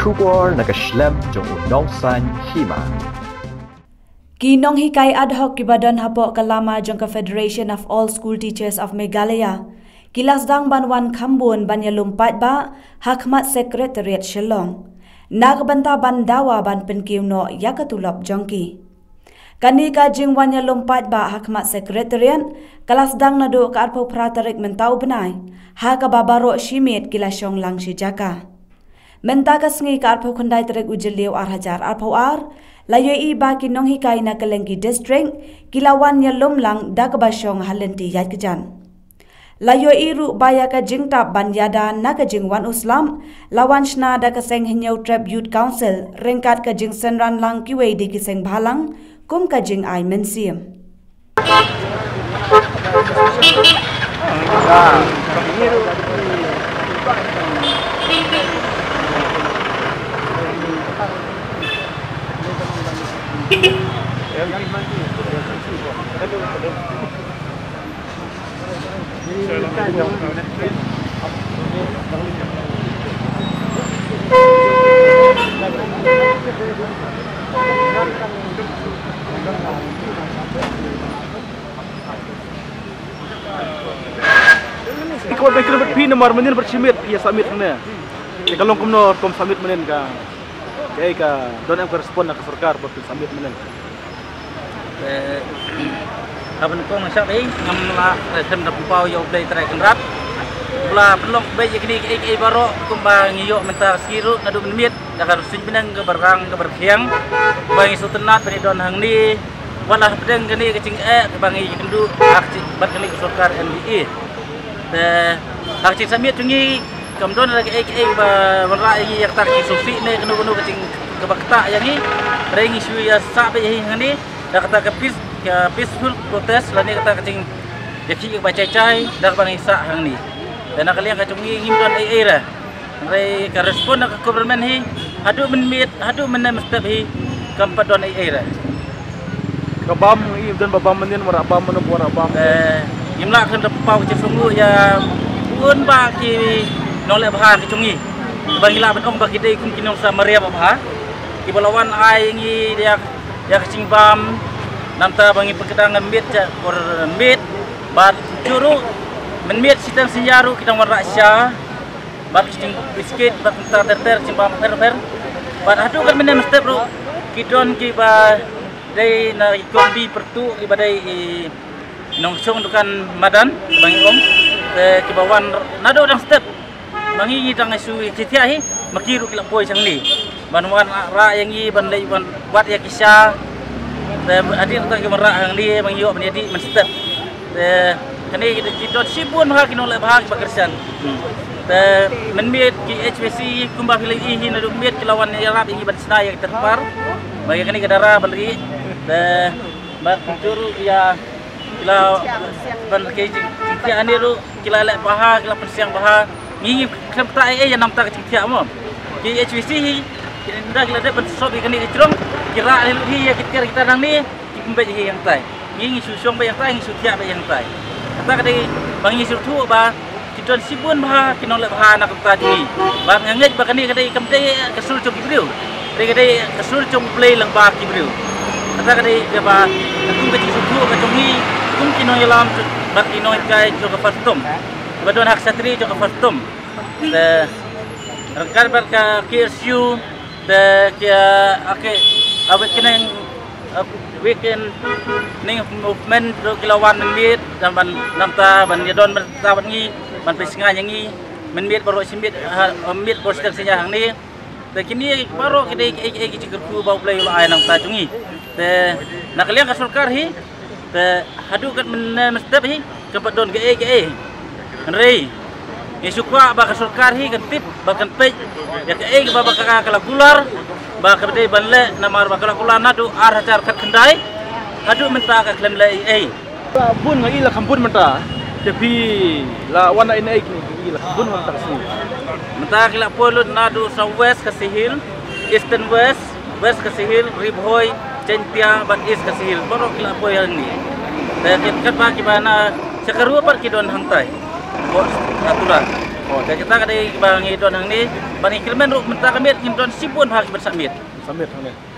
Trubor nagaslem jong unong hima. Kinong hikai ad hoc kibadan hapo kalama jong ka Federation of All School Teachers of Meghalaya. Kilas dang banwan kambun banya lumpat ba hakmat sekretariat Shillong. Nagbanta bandawa ban penkiw no yakatulop jongki. Kani ka jing lumpat ba hakmat sekretariat kalas dang nado ka arpo pratarik mentau benai. Ha ka babaro shimit kila syong lang si jaka. Menta ka sngi ka arpo kundai terik ujiliw arhajar arpo ar layo i ba kinong hikai na kalengki district kilawan ya lumlang dagbasyong halenti yat kejan. Layo i ru baya ka jingtap ban yada na ka jingwan uslam lawan shna da ka seng hinyau trap youth council ringkat ka jing senran lang kiwe di kiseng balang kum ka jing ai mensiam. Ikaw ba kira pi nomor menin bersimit ya samit ne. Ya kalau kumno kom samit menin ka. Kaya ka don am respond na ka sarkar ber samit menin. Eh apa ni kong syak ni ngam la tem da pau yo play try kenrat. Pula pelong be ye kini ek ek baro kumba ngiyo mentar siru nadu menit da kan sin benang ke berang ke berkiang. Bang isu tenat ni don hang ni wala pedeng kini kecing e ke bangi kendu ak bat kini sarkar NDE. Eh hak cik samit tungi kam don lagi ek ek ba wala ye yak tar ki sufi ne kenu kenu kecing ke bakta yang ni. Rengi shu ya sa be hang ni dah kata ke peace ke peaceful protest lah ni kata kecing ya ki baca cai dah bang isa hang ni. Dan nak kalian kacung ngim don ai ai dah rai ka respon nak government hi hadu men mit hadu men nem step hi kampat don ai ai dah Ka bam i don babam menin mara bam menem wara bam. eh imla kan pau ke sunggu ya un ba ki nolak bah ke cungi bang ila ben ong ba ki dei kum kinong sa maria balawan ai ngi dia ya kecing bam. Namta bangi pekedangan mit ja kor mit. Bat curu men mit sitang sinyaru kita warna sya bat kecing biskuit bat kita terter cing bam ter ter. Bat adu kan menem step ru kidon ki ba dai na ikon bi pertu ki badai nong song dukan madan bangi om. Te ki bawan nado dang step bangi ni dang isu citia hi makiru kila poi sang ni banwan ra yang i ban lei ban buat ya kisah te adik tak kemara hang ni bang yo menjadi menstep te kini kita kita sibun ha kino le bahag bakersan te menmiet ki HPC kumba pilih ini nadu miet kelawan ya rap ini ban senai yang terpar. Bagi kini kedara beli te bak kuncuru ya kila ban ke cingkia ani ru kila le baha kila persiang baha ngi kem tak ai yang namta cingkia mo ki HPC hi kita kila dapat sobi kini kecrong kira lalu hi ya kita kita nang ni kumbe hi yang tai ngi su syong ba yang tai ngi su ba yang tai kata kadi bang ngi su ba kita sibun ba kino le ba nak ta ji ba ngej ba kani kadi kam dei kesul cung kibriu dei kadi kesul cung play lang ba kibriu kata kadi ke ba kum ke su tu ka ni kum kino yalam ba kino kai jo ka don hak satri jo ka fastum de Rengkar berka KSU de kia ake awet kena weekend ning movement do kilawan menbit dan ban namta ban yadon ban tawan ngi ban pesinga ngi. Menbit baru simbit menbit bos sedang sinya hang ni. Te kini baru ek ek cikir ku bau play lo ayang ta chungi te nak liang ka sarkar hi te hadu kat men mestep hi kepat don ge ge rei Isu kuat baka sarkar hi kan tip bakan pej ya ke ek baba ka kala gular. Ba ka dei ban le namar ba kala kula nadu ar hajar kat kendai. Hadu menta ka klem le ei Bun ngai ila kampun mata. Tapi la wana in ek ni ila bun man tak si. menta kila polut nadu sa west ka sihil eastern west west ka sihil ribhoy centia ban east ka sihil. Baro kila poy ni. Ket kat ba ki bana sakaru par ki don hangtai bos aturan. Oh, Kaya kita kadai bang i don hang ni. Bang i kirmen ru mentah kamit ngin don sipun bhag bersabit. samit. Hang